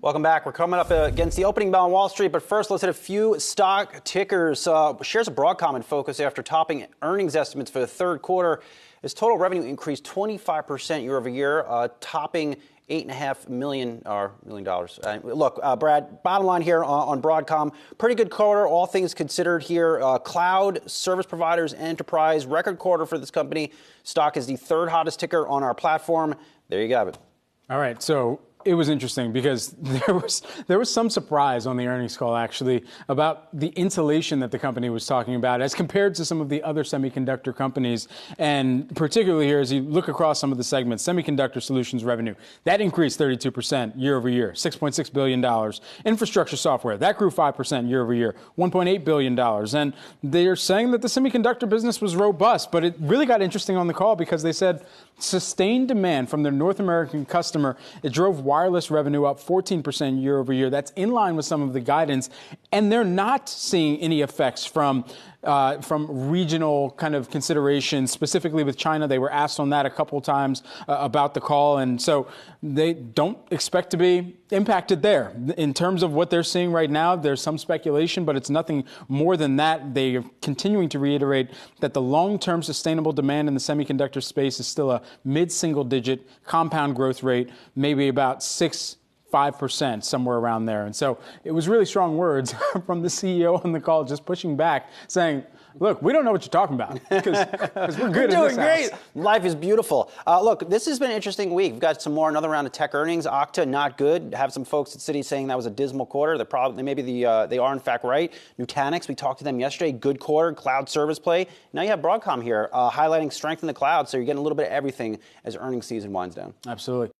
Welcome back. We're coming up against the opening bell on Wall Street, but first let's hit a few stock tickers. Uh, shares of Broadcom in focus after topping earnings estimates for the third quarter. Its total revenue increased 25% year over year, uh, topping eight and a half million or million dollars. Uh, look, uh, Brad. Bottom line here on, on, Broadcom, pretty good quarter, all things considered. Here, uh, cloud service providers, enterprise, record quarter for this company. Stock is the third hottest ticker on our platform. There you have it. All right, so it was interesting because there was there was some surprise on the earnings call actually about the insulation that the company was talking about as compared to some of the other semiconductor companies. And particularly here as you look across some of the segments semiconductor solutions revenue that increased 32% year over year 6.6 billion dollars. Infrastructure software that grew 5% year over year 1.8 billion dollars. And they're saying that the semiconductor business was robust but it really got interesting on the call because they said sustained demand from their North American customer it drove wireless revenue up 14% year over year. That's in line with some of the guidance. And they're not seeing any effects from uh, from regional kind of considerations, specifically with China. They were asked on that a couple times uh, about the call, and so they don't expect to be impacted there. In terms of what they're seeing right now, there's some speculation, but it's nothing more than that. They are continuing to reiterate that the long-term sustainable demand in the semiconductor space is still a mid-single-digit compound growth rate, maybe about six 5%, somewhere around there. And so it was really strong words from the CEO on the call, just pushing back, saying, Look, we don't know what you're talking about because we're good. we're doing great. House. Life is beautiful. Uh, look, this has been an interesting week. We've got some more, another round of tech earnings. Okta, not good. Have some folks at Citi saying that was a dismal quarter. They're probably maybe the uh, they are in fact right. Nutanix, we talked to them yesterday. Good quarter, cloud service play. Now you have Broadcom here uh, highlighting strength in the cloud. So you're getting a little bit of everything as earnings season winds down. Absolutely.